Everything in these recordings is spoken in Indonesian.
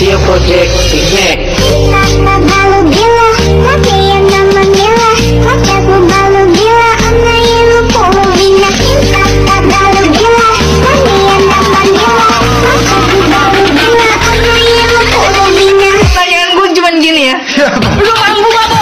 Asia Project Picnic gila, yang nama gila, yang bina. Gila, yang nama gila, yang bina. Pertanyaan gue gini ya. Lu mampu gak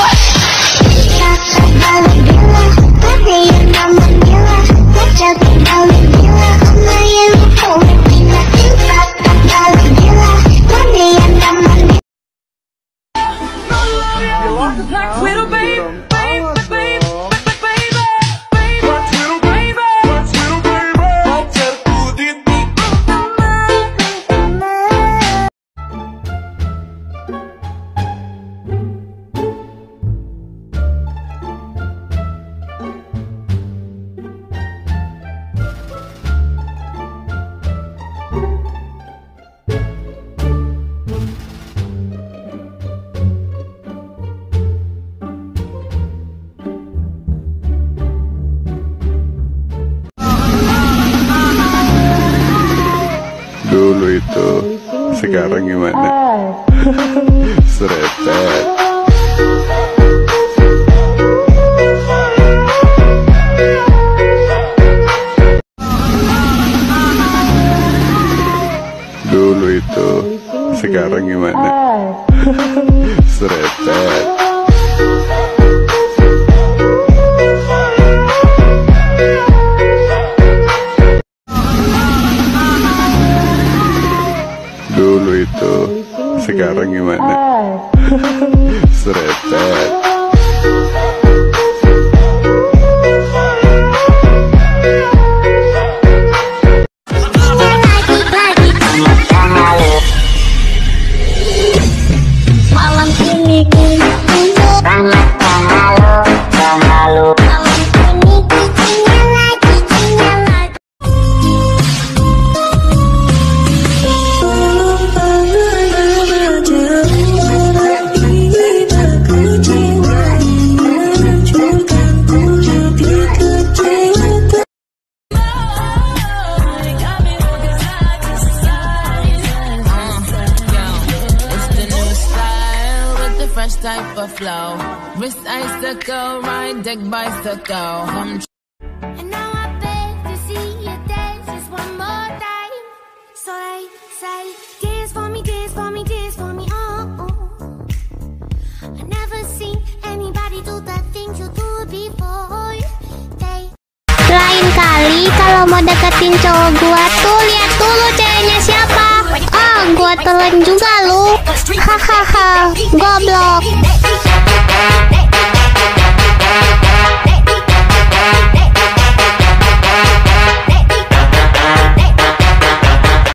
Dulu itu, sekarang gimana? Seretet. Dulu itu, sekarang gimana? Seretet. Dulu itu, sekarang gimana? Seretet. Malam ini with fresh type of flow. Wrist icicle, ride deck bicycle. Come And now I beg to see you dance just one more time. So I say, dance for me, dance for me, dance for me, oh. oh. I never seen anybody do the things you do before. They lain kali kalau mau deketin cowok gua buat telan juga lu. Hahaha, goblok.